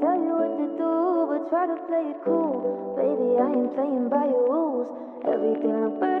tell you what to do, but try to play it cool. Baby, I ain't playing by your rules. Everything looks perfect.